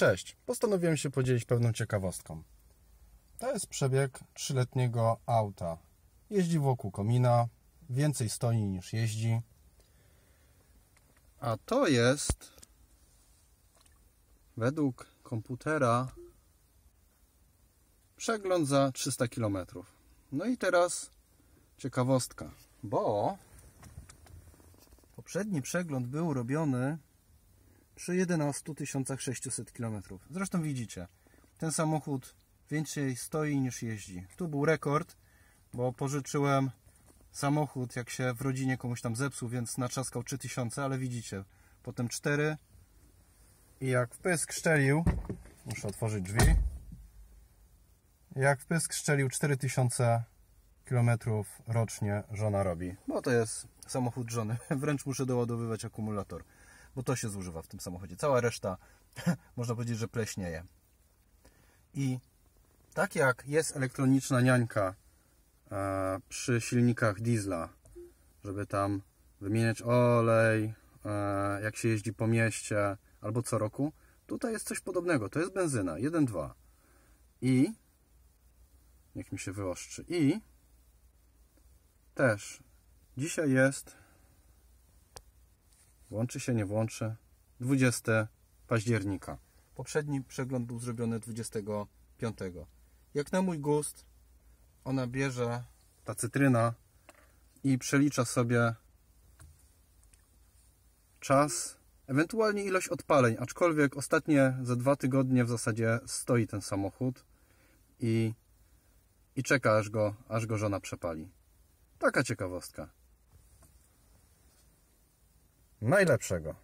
Cześć, postanowiłem się podzielić pewną ciekawostką. To jest przebieg trzyletniego auta. Jeździ wokół komina, więcej stoi niż jeździ. A to jest według komputera przegląd za 300 km. No i teraz ciekawostka, bo poprzedni przegląd był robiony przy 11 600 km. Zresztą widzicie, ten samochód więcej stoi niż jeździ. Tu był rekord, bo pożyczyłem samochód, jak się w rodzinie komuś tam zepsuł, więc naczaskał 3000, ale widzicie, potem 4 i jak w pysk szczelił, muszę otworzyć drzwi, jak w pysk szczelił 4000 km rocznie żona robi. Bo to jest samochód żony. Wręcz muszę doładowywać akumulator, bo to się zużywa w tym samochodzie. Cała reszta, można powiedzieć, że pleśnieje. I tak jak jest elektroniczna niańka e, przy silnikach diesla, żeby tam wymieniać olej, e, jak się jeździ po mieście albo co roku, tutaj jest coś podobnego. To jest benzyna 1.2 i niech mi się wyostrzy i też dzisiaj jest włączy się, nie włączy 20 października. Poprzedni przegląd był zrobiony 25. Jak na mój gust, ona bierze ta cytryna i przelicza sobie czas, ewentualnie ilość odpaleń, aczkolwiek ostatnie za dwa tygodnie w zasadzie stoi ten samochód i, i czeka aż go, aż go żona przepali. Taka ciekawostka. Najlepszego.